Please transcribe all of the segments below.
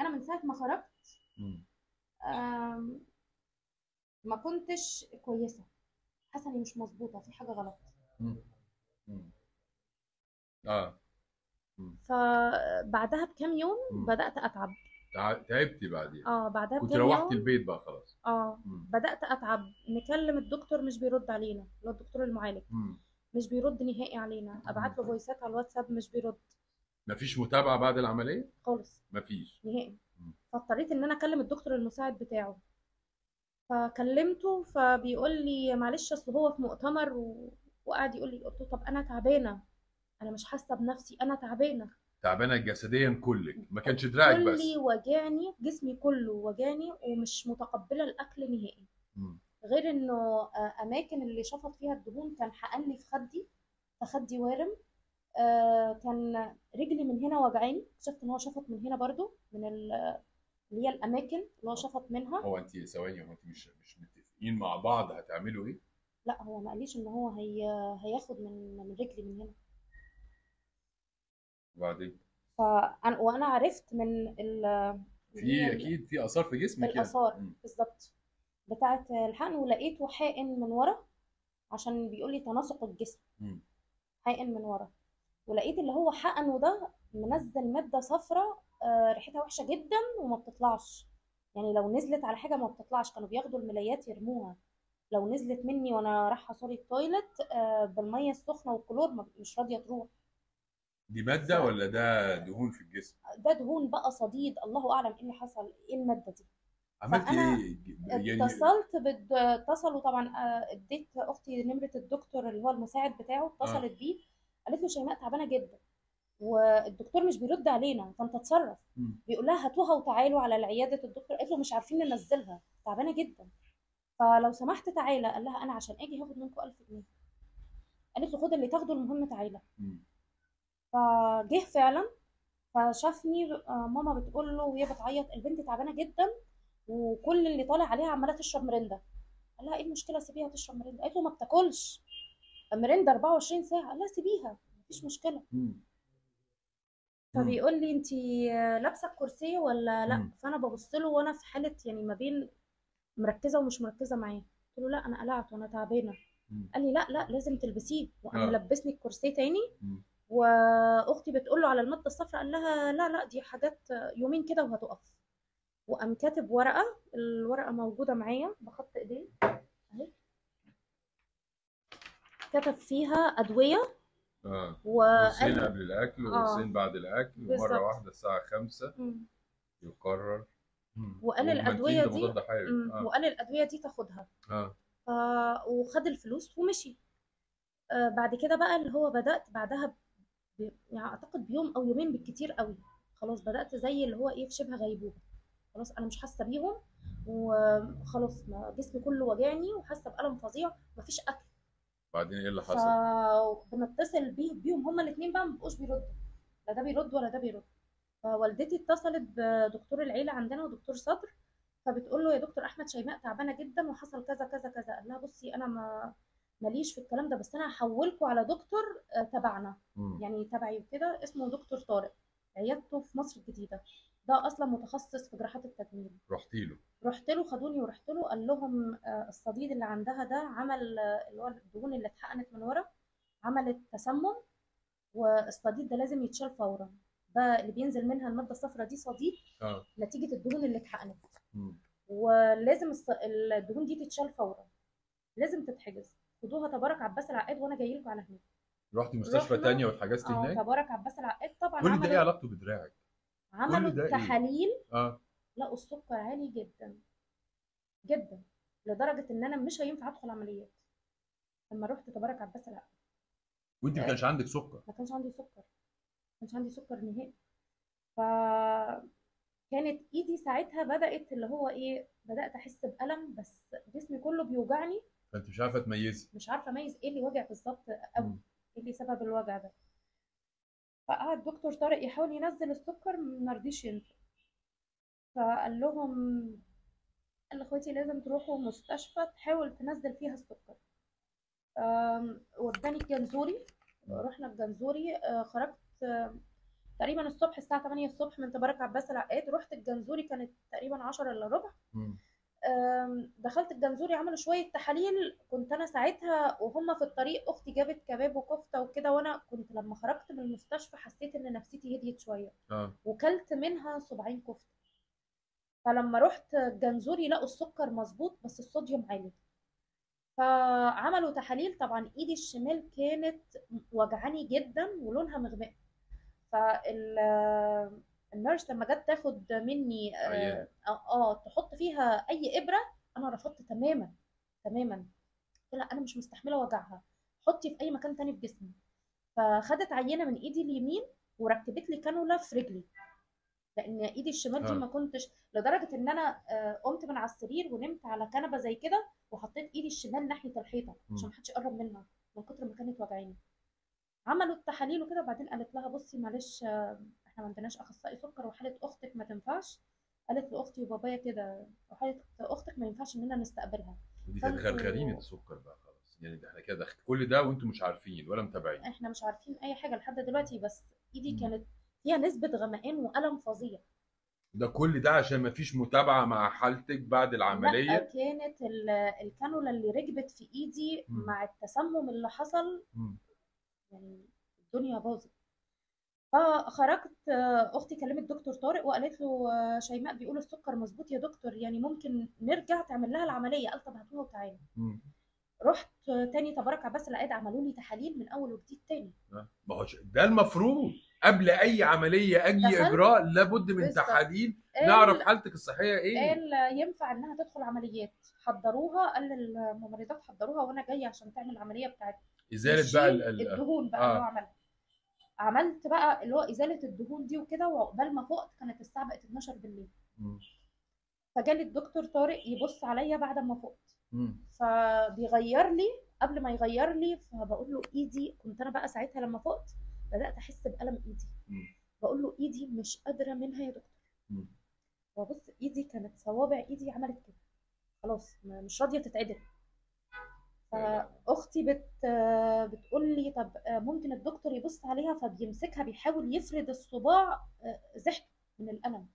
أنا من ساعة ما خرجت ما كنتش كويسة. حاسة إني مش مظبوطة في حاجة غلط. مم. مم. آه. فبعدها بكام يوم. بدأت أتعب. تع- تعبتي بعدين. آه بعدها كنت روحتي يوم البيت بقى خلاص. آه. بدأت أتعب. نكلم الدكتور مش بيرد علينا اللي هو الدكتور المعالج. مش بيرد نهائي علينا. أبعت له فويسات على الواتساب مش بيرد. مفيش متابعة بعد العملية؟ خالص. مفيش. نهائي. فاضطريت إن أنا أكلم الدكتور المساعد بتاعه. فكلمته فبيقول لي معلش أصل هو في مؤتمر و... وقعد يقول لي قلت له طب أنا تعبانة. أنا مش حاسة بنفسي أنا تعبانة. تعبانة جسديا كلك. ما كانش دراعك بس. كلي وجعني جسمي كله وجعني ومش متقبلة الأكل نهائي. غير إنه آه، أماكن اللي شفط فيها الدهون كان حقن لي في خدي. فخدي وارم. كان رجلي من هنا وجعاني اكتشفت إن هو شفط من هنا برضو من ال- اللي هي الأماكن اللي هو شفط منها هو انت ثواني هو انت مش مش متفقين مع بعض هتعملوا إيه؟ لا هو ما قاليش إن هو هي هياخد من من رجلي من هنا وبعدين فأنا وأنا عرفت من ال في أكيد في آثار في جسمك يعني. الآثار مم. بالظبط بتاعه الحقن ولقيته حائن من ورا عشان بيقول لي تناسق الجسم مم. حاقن من ورا ولقيت اللي هو حقنه ده منزل مادة صفراء آه، ريحتها وحشة جدا وما بتطلعش. يعني لو نزلت على حاجة ما بتطلعش. كانوا بياخدوا الملايات يرموها. لو نزلت مني وأنا رايحة sorry ال toilet آه، بالمية السخنة والكلور مش راضية تروح. دي مادة ولا ده دهون في الجسم؟ ده دهون بقى صديد. الله أعلم إيه اللي حصل إيه المادة دي. فأنا إيه؟ يعني اتصلت بد... اتصلوا طبعا آه، اديت أختي نمرة الدكتور اللي هو المساعد بتاعه اتصلت بيه. قالت له شيماء تعبانة جدا والدكتور مش بيرد علينا فأنت اتصرف. بيقول لها هاتوها وتعالوا على عياده الدكتور. قالت له مش عارفين ننزلها تعبانة جدا. فلو سمحت تعالى. قال لها أنا عشان أجي هاخد منكم 1000 جنيه. قالت له خد اللي تاخده المهم تعالى. فجه فعلا فشافني آه، ماما بتقول له وهي بتعيط البنت تعبانة جدا وكل اللي طالع عليها عمالة تشرب مريندا قال لها إيه المشكلة؟ سيبيها تشرب مريندا قالت له ما بتاكلش. مريندا 24 ساعة لها سيبيها مفيش مشكلة. فبيقول لي انت لابسة الكرسي ولا لأ مم. فأنا ببص له وأنا في حالة يعني ما بين مركزة ومش مركزة معاه قلت له لأ أنا قلعت وأنا تعبانة. قال لي لأ لأ لازم تلبسيه وقام آه. ملبسني الكرسي تاني مم. وأختي بتقول له على الماده الصفراء قال لها لأ لأ دي حاجات يومين كده وهتقف وقام كاتب ورقة الورقة موجودة معايا بخط إيديه أهي كتب فيها أدوية آه. وقال قبل الأكل آه. وقرصين بعد الأكل. ومرة واحدة الساعة 5 مم. يقرر. وقال ده دي-. آه. وقال الأدوية دي تاخدها. آه. ف... وخد الفلوس ومشي. آه بعد كده بقى اللي هو بدأت بعدها ب... يعني أعتقد بيوم أو يومين بالكتير قوي. خلاص بدأت زي اللي هو إيه في شبه غيبوبة. خلاص أنا مش حاسة بيهم وخلاص جسمي كله وجعني وحاسة بألم فظيع. مفيش أكل. بعدين إيه اللي حصل؟ فبنتصل بيه بيهم هما الاثنين بقى ما بقوش بيردوا. لا ده بيرد ولا ده بيرد. فوالدتي اتصلت بدكتور العيلة عندنا ودكتور صدر فبتقول له يا دكتور أحمد شيماء تعبانة جدا وحصل كذا كذا كذا. قال لها بصي أنا ما ماليش في الكلام ده بس أنا هحولكم على دكتور آه، تبعنا. يعني تبعي وكده اسمه دكتور طارق عيادته في مصر الجديدة. ده أصلا متخصص في جراحات التجميل. رحتي له؟ رحت له خدوني ورحت له قال لهم آه، الصديد اللي عندها ده عمل آه، اللي هو الدهون اللي اتحقنت من ورا عملت تسمم والصديد ده لازم يتشال فورا ده اللي بينزل منها المادة الصفراء دي صديد آه نتيجة الدهون اللي اتحقنت. ولازم الدهون دي تتشال فورا لازم تتحجز خدوها تبارك عباس العقاد وأنا جاي لكم على هناك رحتي مستشفى تانية واتحجزتي آه هناك؟ تبارك عباس العقاد طبعا كل ده إيه علاقته بدراعك؟ عملوا ده إيه؟ آه لقوا السكر عالي جدا جدا لدرجة إن أنا مش هينفع أدخل عمليات. لما رحت تبارك عباس العقاد وأنت ما كانش عندك سكر؟ ما كانش عندي سكر. ما كانش عندي سكر نهائي. ف كانت إيدي ساعتها بدأت اللي هو إيه بدأت أحس بألم بس جسمي كله بيوجعني. فأنت مش عارفة تميزي. مش عارفة أميز إيه اللي وجع بالظبط قوي. إيه اللي سبب الوجع ده. فقعد دكتور طارق يحاول ينزل السكر ما رضيش ينزل. فقال لهم قال لاخواتي لازم تروحوا مستشفى تحاول تنزل فيها السكر. وداني الجنزوري رحنا الجنزوري آه، خرجت آه، تقريبا الصبح الساعة 8 الصبح من تبارك عباس العقاد رحت الجنزوري كانت تقريبا 10 إلا ربع. دخلت الجنزوري عملوا شوية تحاليل كنت أنا ساعتها وهم في الطريق أختي جابت كباب وكفتة وكده وأنا كنت لما خرجت من المستشفى حسيت إن نفسيتي هديت شوية. آه. وكلت منها صباعين كفتة. فلما رحت الجنزوري لقوا السكر مظبوط بس الصوديوم عالي. فعملوا تحاليل طبعا إيدي الشمال كانت وجعاني جدا ولونها مغمق. فال النيرس لما جت تاخد مني. آه آه تحط فيها أي إبرة أنا رفضت تماما تماما. قلت لها أنا مش مستحملة وجعها حطي في أي مكان تاني في جسمي. فخدت عينة من إيدي اليمين وركبت لي كانولا في رجلي. لأن إيدي الشمال دي آه. ما كنتش لدرجة إن أنا آه، قمت من على السرير ونمت على كنبة زي كده وحطيت إيدي الشمال ناحية الحيطة عشان مم. محدش يقرب منها من كتر ما كانت وجعاني عملوا التحاليل وكده وبعدين قالت لها بصي معلش إحنا ما عندناش أخصائي سكر وحالة أختك ما تنفعش قالت لأختي وبابايا كده وحالة أختك ما ينفعش اننا نستقبلها ودي فانتوا- هتغرغرين السكر بقى خلاص يعني ده إحنا كده كل ده وأنتم مش عارفين ولا متابعين إحنا مش عارفين أي حاجة لحد دلوقتي بس إيدي. كانت فيها نسبة غمقان وألم فظيع ده كل ده عشان ما فيش متابعة مع حالتك بعد لا العملية كانت ال- الكانولا اللي ركبت في إيدي مم. مع التسمم اللي حصل مم. يعني الدنيا باظت فخرجت أختي كلمت دكتور طارق وقالت له شيماء بيقول السكر مظبوط يا دكتور يعني ممكن نرجع تعمل لها العملية قال طب هاتوها وتعالى. رحت تاني تبارك عباس العقاد عملوا لي تحاليل من أول وجديد تاني آه. ما هو ده المفروض قبل أي عملية أي. إجراء لابد من. تحاليل نعرف حالتك الصحية إيه قال ينفع إنها تدخل عمليات حضروها قال للممرضات حضروها وأنا جاية عشان تعمل العملية بتاعت إزالة بقى الدهون بقى آه. اللي هو عملها عملت بقى اللي هو إزالة الدهون دي وكده وعقبال ما فقت كانت الساعة بقت 12 بالليل. فجالي الدكتور طارق يبص عليا بعد ما فقت. فبيغير لي قبل ما يغير لي فبقول له إيدي كنت أنا بقى ساعتها لما فقت بدأت أحس بألم إيدي. بقول له إيدي مش قادرة منها يا دكتور. وبص إيدي كانت صوابع إيدي عملت كده. خلاص مش راضية تتعدل. فأختي بت بتقول لي طب ممكن الدكتور يبص عليها فبيمسكها بيحاول يفرد الصباع زحته من الألم.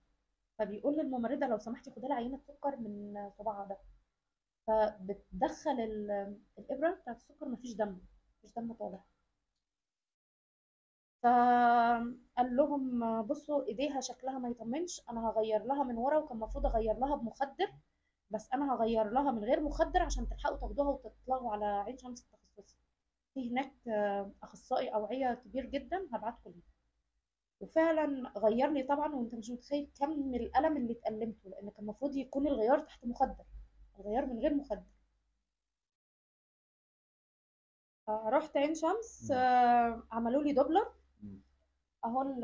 فبيقول للممرضة لو سمحتي خدي لها عينة سكر من صباعها ده. فبتدخل ال- الإبرة بتاعت السكر مفيش دم مفيش دم طالع فقال لهم بصوا إيديها شكلها ما يطمنش أنا هغير لها من ورا وكان المفروض أغير لها بمخدر بس أنا هغير لها من غير مخدر عشان تلحقوا تاخدوها وتطلعوا على عين شمس التخصصي في هناك أخصائي أوعية كبير جدا هبعتكم ليه وفعلا غير لي طبعا وأنت مش متخيل كم الألم اللي اتألمته لأن كان المفروض يكون الغيار تحت مخدر الغيار من غير مخدر رحت عين شمس. آه، عملوا لي دوبلر. أهو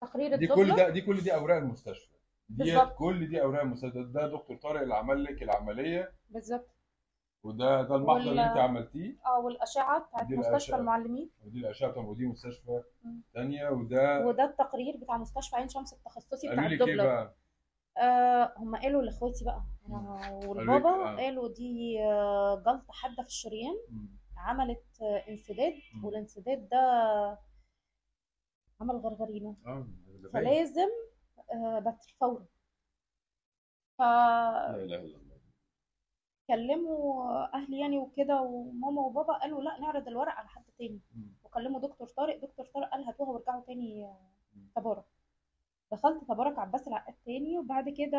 تقرير دي كل ده دي كل دي أوراق المستشفى. دي بالظبط. كل دي أوراق المستشفى. ده دكتور طارق اللي عمل لك العملية. بالظبط. وده ده المحضر وال- اللي أنت عملتيه. آه والأشعة بتاعت مستشفى الأشعة. المعلمين. ودي الأشعة بتاع ودي مستشفى. ثانية وده وده التقرير بتاع مستشفى عين شمس التخصصي بتاع إيه الدوبلر بقى؟ آه هم قالوا لإخواتي بقى. أنا والبابا آه. قالوا دي آه، جلطة حادة في الشريان. مم. عملت انسداد. والانسداد ده عمل غرغرينه آه. فلازم آه، بتر فورا لا إله إلا الله فكلموا أهلي يعني وكده وماما وبابا قالوا لا نعرض الورق على حد تاني. وكلموا دكتور طارق دكتور طارق قال هاتوها وارجعوا تاني. تبارك دخلت تبارك عباس العقاد تاني وبعد كده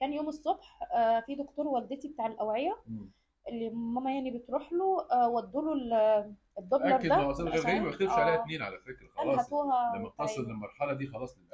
كان يوم الصبح آه، في دكتور والدتي بتاع الأوعية مم. اللي ماما يعني بتروح له آه، ودوا له ده ما هو اصل ما. يختلفش عليها آه، اثنين على فكرة قال خلاص هاتوها لما. تصل للمرحلة دي خلاص للأسف